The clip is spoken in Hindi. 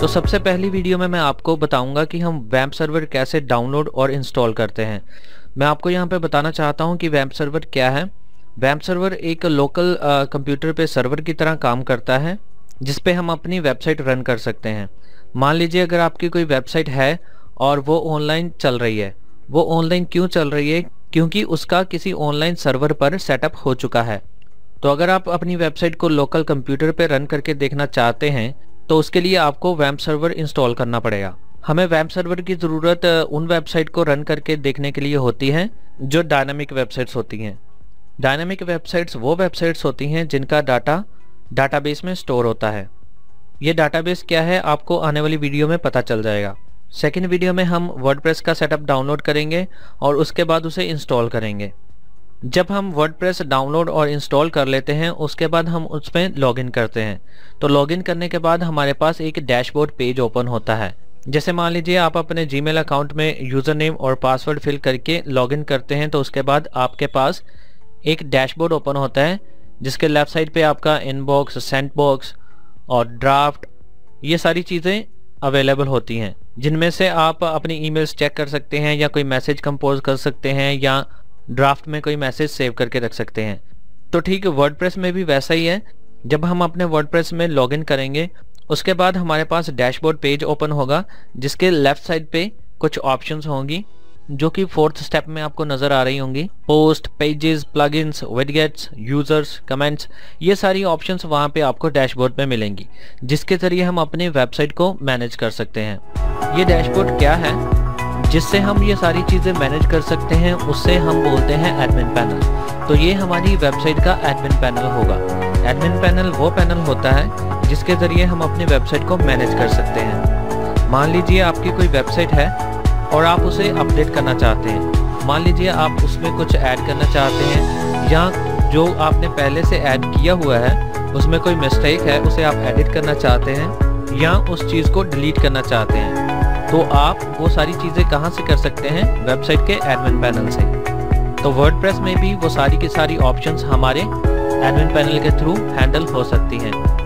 तो सबसे पहली वीडियो में मैं आपको बताऊँगा कि हम वैम्प सर्वर कैसे डाउनलोड और इंस्टॉल करते हैं। मैं आपको यहाँ पे बताना चाहता हूँ कि वैम्प सर्वर क्या है। वैम्प सर्वर एक लोकल कंप्यूटर पे सर्वर की तरह काम करता है, जिस पे हम अपनी वेबसाइट रन कर सकते हैं। मान लीजिए अगर आपकी कोई वेबसाइट है और वो ऑनलाइन चल रही है। वो ऑनलाइन क्यों चल रही है? क्योंकि उसका किसी ऑनलाइन सर्वर पर सेटअप हो चुका है। तो अगर आप अपनी वेबसाइट को लोकल कंप्यूटर पर रन करके देखना चाहते हैं तो उसके लिए आपको वैम्प सर्वर इंस्टॉल करना पड़ेगा। हमें वैम्प सर्वर की ज़रूरत उन वेबसाइट को रन करके देखने के लिए होती है, जो डायनामिक वेबसाइट्स होती हैं। डायनामिक वेबसाइट्स वो वेबसाइट्स होती हैं, जिनका डाटा डाटाबेस में स्टोर होता है। ये डाटाबेस क्या है, आपको आने वाली वीडियो में पता चल जाएगा। सेकेंड वीडियो में हम वर्डप्रेस का सेटअप डाउनलोड करेंगे और उसके बाद उसे इंस्टॉल करेंगे। जब हम वर्डप्रेस डाउनलोड और इंस्टॉल कर लेते हैं, उसके बाद हम उसमें लॉगिन करते हैं। तो लॉगिन करने के बाद हमारे पास एक डैशबोर्ड पेज ओपन होता है। जैसे मान लीजिए आप अपने जीमेल अकाउंट में यूज़र नेम और पासवर्ड फिल करके लॉगिन करते हैं तो उसके बाद आपके पास एक डैशबोर्ड ओपन होता है, जिसके लेफ़्ट साइड पे आपका इनबॉक्स सेंट बॉक्स और ड्राफ्ट ये सारी चीज़ें अवेलेबल होती हैं। जिनमें से आप अपनी ईमेल्स चेक कर सकते हैं या कोई मैसेज कंपोज कर सकते हैं या ड्राफ्ट में कोई मैसेज सेव करके रख सकते हैं। तो ठीक है वर्डप्रेस में भी वैसा ही है। जब हम अपने वर्डप्रेस में लॉगिन करेंगे, उसके बाद हमारे पास डैशबोर्ड पेज ओपन होगा, जिसके लेफ़्ट साइड पे कुछ ऑप्शंस होंगी, जो कि फोर्थ स्टेप में आपको नज़र आ रही होंगी। Post pages plugins widgets users comments ये सारी ऑप्शंस वहाँ पे आपको डैशबोर्ड में मिलेंगी, जिसके ज़रिए हम अपने वेबसाइट को मैनेज कर सकते हैं। ये डैशबोर्ड क्या है? जिससे हम ये सारी चीज़ें मैनेज कर सकते हैं, उससे हम बोलते हैं एडमिन पैनल तो ये हमारी वेबसाइट का एडमिन पैनल होगा। एडमिन पैनल वो पैनल होता है जिसके ज़रिए हम अपनी वेबसाइट को मैनेज कर सकते हैं। मान लीजिए आपकी कोई वेबसाइट है और आप उसे अपडेट करना चाहते हैं। मान लीजिए आप उसमें कुछ ऐड करना चाहते हैं या जो आपने पहले से ऐड किया हुआ है, उसमें कोई मिस्टेक है, उसे आप एडिट करना चाहते हैं या उस चीज़ को डिलीट करना चाहते हैं। तो आप वो सारी चीज़ें कहाँ से कर सकते हैं? वेबसाइट के एडमिन पैनल से। तो वर्डप्रेस में भी वो सारी की सारी ऑप्शंस हमारे एडमिन पैनल के थ्रू हैंडल हो सकती हैं।